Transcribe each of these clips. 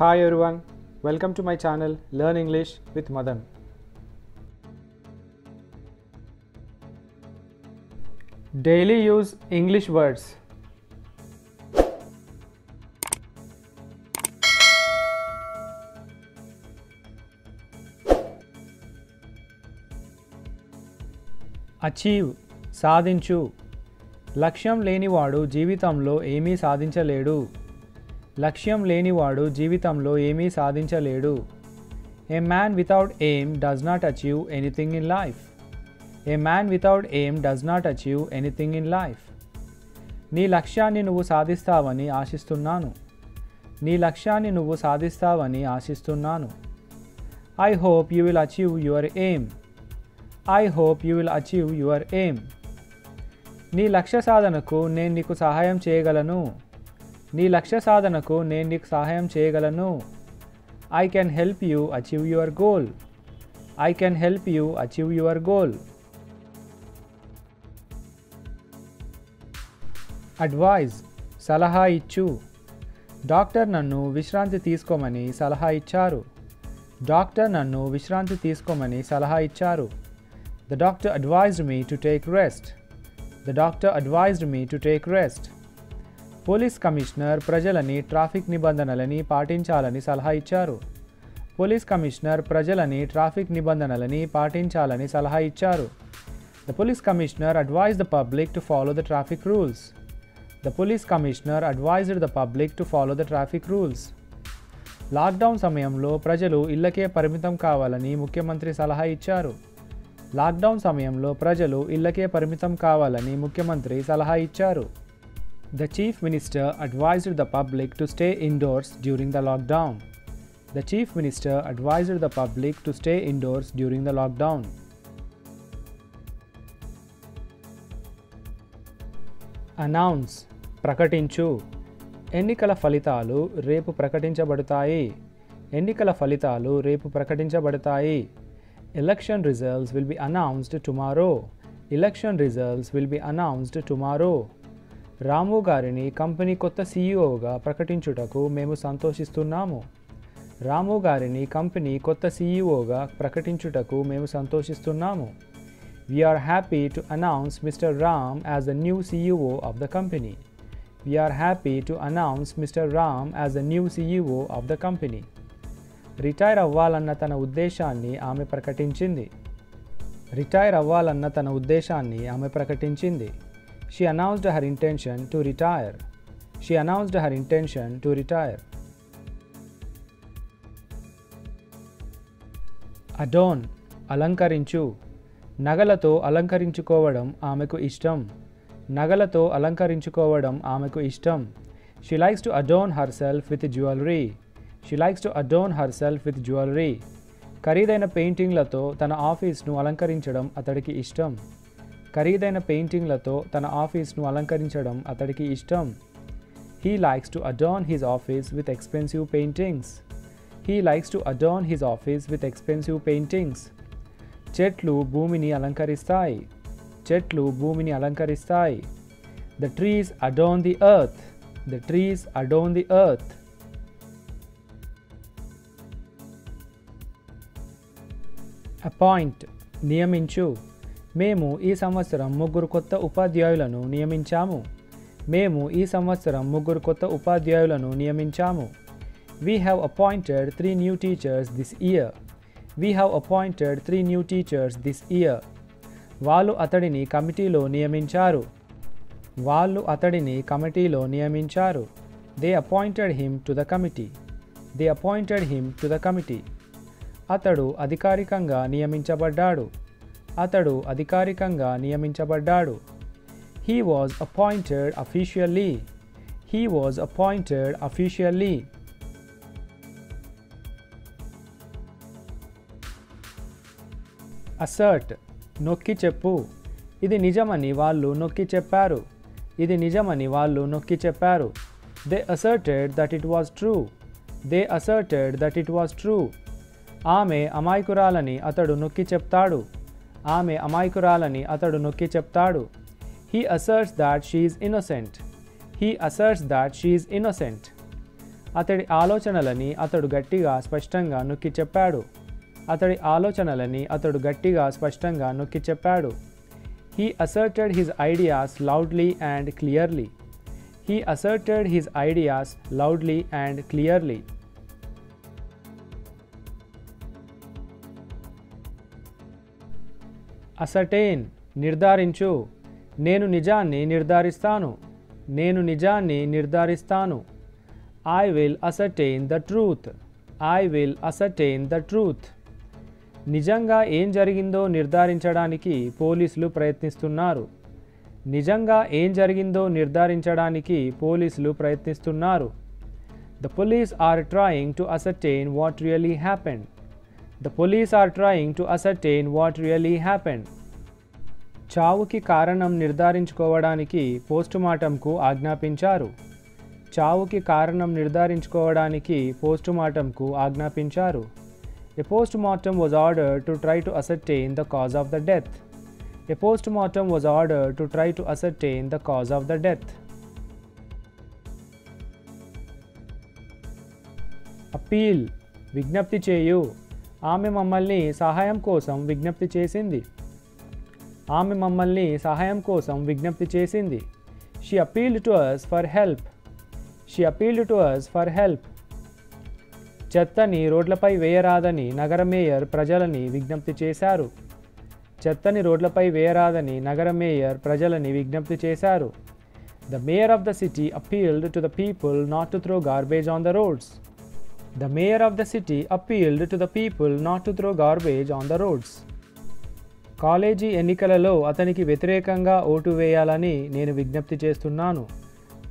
Hi everyone welcome to my channel learn English with Madan daily use English words achieve సాధించు. లక్ష్యం లేనివాడు జీవితంలో ఏమీ సాధించలేడు. లక్ష్యం లేనివాడు జీవితంలో ఏమీ సాధించలేడు. A man without aim does not achieve anything in life a man without aim does not achieve anything in life నీ లక్ష్యాన్ని నువ్వు సాధిస్తావని ఆశిస్తున్నాను. నీ లక్ష్యాన్ని నువ్వు సాధిస్తావని ఆశిస్తున్నాను. I hope you will achieve your aim I hope you will achieve your aim నీ లక్ష్య సాధనకు నేను నీకు సహాయం చేయగలను. నీ లక్ష్య సాధనకు నేను నీకు సహాయం చేయగలను. I can help you achieve your goal I can help you achieve your goal advise సలహా ఇచ్చు. డాక్టర్ నన్ను విశ్రాంతి తీసుకోమని సలహా ఇచ్చారు. డాక్టర్ నన్ను విశ్రాంతి తీసుకోమని సలహా ఇచ్చారు. The doctor advised me to take rest the doctor advised me to take rest police commissioner ప్రజలని ట్రాఫిక్ నిబంధనలని పాటించాలని సలహా ఇచ్చారు. పోలీస్ కమిషనర్ ప్రజలని ట్రాఫిక్ నిబంధనలని పాటించాలని సలహా ఇచ్చారు. The police commissioner advise the public to follow the traffic rules the police commissioner advised the public to follow the traffic rules lockdown సమయంలో ప్రజలు ఇళ్ళకే పరిమితం కావాలని ముఖ్యమంత్రి సలహా ఇచ్చారు. లాక్డౌన్ సమయంలో ప్రజలు ఇళ్ళకే పరిమితం కావాలని ముఖ్యమంత్రి సలహా ఇచ్చారు. the chief minister advised the public to stay indoors during the lockdown the chief minister advised the public to stay indoors during the lockdown announce ప్రకటించు ఎన్నికల ఫలితాలు రేపు ప్రకటించబడతాయి ఎన్నికల ఫలితాలు రేపు ప్రకటించబడతాయి election results will be announced tomorrow election results will be announced tomorrow రాము గారిని company కొత్త సీఈఓగా ప్రకటించుటకు మేము సంతోషిస్తున్నాము. రాము గారిని కంపెనీ కొత్త సీఈఓగా ప్రకటించుటకు మేము సంతోషిస్తున్నాము. We are happy to announce mister Ram as the new CEO of the company we are happy to announce mister Ram as the new CEO of the company retire అవ్వాలన్న తన ఉద్దేశాన్ని ఆమె ప్రకటించింది. రిటైర్ అవ్వాలన్న తన ఉద్దేశాన్ని ఆమె ప్రకటించింది. She announced her intention to retire she announced her intention to retire adorn అలంకరించు. నగలతో అలంకరించుకోవడం ఆమెకు ఇష్టం. నగలతో అలంకరించుకోవడం ఆమెకు ఇష్టం. She likes to adorn herself with jewellery she likes to adorn herself with jewellery ఖరీదైన పెయింటింగ్లతో తన ఆఫీస్ను అలంకరించడం అతడికి ఇష్టం. ఖరీదైన పెయింటింగ్లతో తన ఆఫీస్ను అలంకరించడం అతడికి ఇష్టం. He likes to adorn his office with expensive paintings he likes to adorn his office with expensive paintings చెట్లు భూమిని అలంకరిస్తాయి. చెట్లు భూమిని అలంకరిస్తాయి. The trees adorn the earth the trees adorn the earth appoint నియమించు. మేము ఈ సంవత్సరం ముగ్గురు కొత్త ఉపాధ్యాయులను నియమించాము. మేము ఈ సంవత్సరం ముగ్గురు కొత్త ఉపాధ్యాయులను నియమించాము. We have appointed three new teachers this year we have appointed three new teachers this year వాళ్ళు అతడిని కమిటీలో నియమించారు. వాళ్ళు అతడిని కమిటీలో నియమించారు. They appointed him to the committee they appointed him to the committee అతడు అధికారికంగా నియమించబడ్డాడు. అతడు అధికారికంగా నియమించబడ్డాడు. He was appointed officially he was appointed officially assert నొక్కి చెప్పు. ఇది నిజమని వాళ్ళు నొక్కి చెప్పారు. ఇది నిజమని వాళ్ళు నొక్కి చెప్పారు. They asserted that it was true they asserted that it was true ఆమె అమాయకురాలని అతడు నొక్కి చెప్తాడు. ఆమె అమాయకురాలని అతడు నొక్కి చెప్తాడు. He asserts that she is innocent he asserts that she is innocent అతడి ఆలోచనలని అతడు గట్టిగా స్పష్టంగా నొక్కి చెప్పాడు. అతడి ఆలోచనలని అతడు గట్టిగా స్పష్టంగా నొక్కి చెప్పాడు. He asserted his ideas loudly and clearly he asserted his ideas loudly and clearly ascertain నిర్ధారించు. నేను నిజాన్ని నిర్ధారిస్తాను. నేను నిజాన్ని నిర్ధారిస్తాను. I will ascertain the truth I will ascertain the truth నిజంగా ఏం జరిగిందో నిర్ధారించడానికి పోలీసులు ప్రయత్నిస్తున్నారు. నిజంగా ఏం జరిగిందో నిర్ధారించడానికి పోలీసులు ప్రయత్నిస్తున్నారు. The police are trying to ascertain what really happened the police are trying to ascertain what really happened చావుకి కారణం నిర్ధారించుకోవడానికి పోస్టుమార్టంకు ఆజ్ఞాపించారు చావుకి కారణం నిర్ధారించుకోవడానికి పోస్టుమార్టంకు ఆజ్ఞాపించారు a postmortem was order to try to ascertain the cause of the death a postmortem was order to try to ascertain the cause of the death appeal విజ్ఞప్తి చేయు ఆమె మమ్మల్ని సహాయం కోసం విజ్ఞప్తి చేసింది. ఆమె మమ్మల్ని సహాయం కోసం విజ్ఞప్తి చేసింది. She appealed to us for help she appealed to us for help చెత్తని రోడ్లపై వేయరాదని నగర మేయర్ ప్రజలని విజ్ఞప్తి చేశారు. చెత్తని రోడ్లపై వేయరాదని నగర మేయర్ ప్రజలని విజ్ఞప్తి చేశారు. The mayor of the city appealed to the people not to throw garbage on the roads the mayor of the city appealed to the people not to throw garbage on the roads college ఎన్నికలలో అతనికి వ్యతిరేకంగా vote వేయాలని నేను విజ్ఞప్తి చేస్తున్నాను.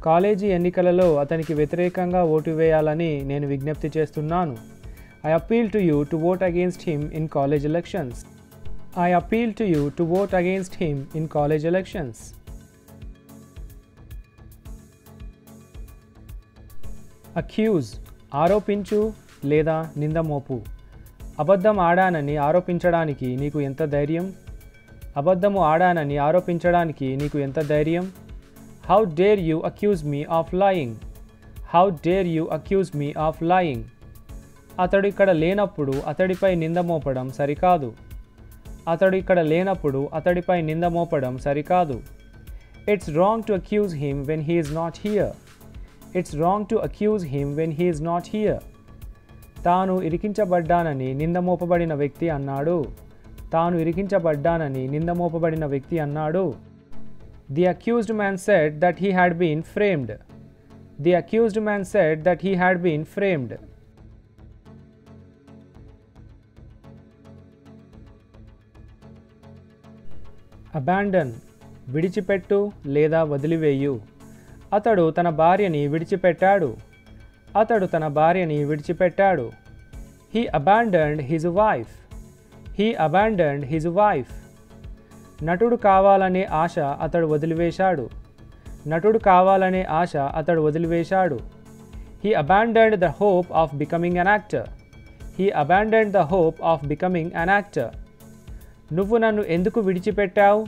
College ఎన్నికలలో అతనికి వ్యతిరేకంగా ఓటు వేయాలని నేను విజ్ఞప్తి చేస్తున్నాను. I appeal to you to vote against him in college elections I appeal to you to vote against him in college elections accuse ఆరోపించు లేదా నిందమోపు. అబద్ధం ఆడానని ఆరోపించడానికి నీకు ఎంత ధైర్యం? అబద్ధము ఆడానని ఆరోపించడానికి నీకు ఎంత ధైర్యం? How dare you accuse me of lying how dare you accuse me of lying అతడు ఇక్కడ లేనప్పుడు అతడిపై నింద మోపడం సరికాదు. అతడు ఇక్కడ లేనప్పుడు అతడిపై నింద మోపడం సరికాదు. It's wrong to accuse him when he is not here it's wrong to accuse him when he is not here తాను ఇరికించబడ్డానని నిందమోపబడిన వ్యక్తి అన్నాడు. తాను ఇరికించబడ్డానని నిందమోపబడిన వ్యక్తి అన్నాడు. The accused man said that he had been framed the accused man said that he had been framed abandon విడిచిపెట్టు లేదా వదిలివేయు. అతడు తన భార్యని విడిచిపెట్టాడు. అతడు తన భార్యని విడిచిపెట్టాడు. He abandoned his wife he abandoned his wife నటుడు కావాలనే ఆశ అతడు వదిలివేశాడు. నటుడు కావాలనే ఆశ అతడు వదిలివేశాడు. He abandoned the hope of becoming an actor he abandoned the hope of becoming an actor నువ్వు నన్ను ఎందుకు విడిచిపెట్టావు?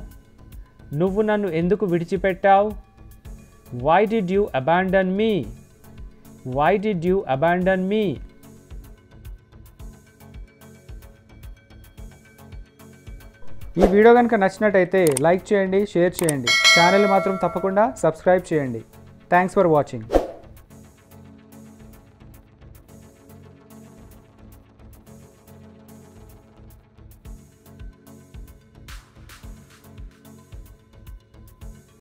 నువ్వు నన్ను ఎందుకు విడిచిపెట్టావు? Why did you abandon me why did you abandon me ఈ వీడియో కనుక నచ్చినట్టయితే లైక్ చేయండి షేర్ చేయండి. ఛానల్ మాత్రం తప్పకుండా సబ్స్క్రైబ్ చేయండి. Thanks for watching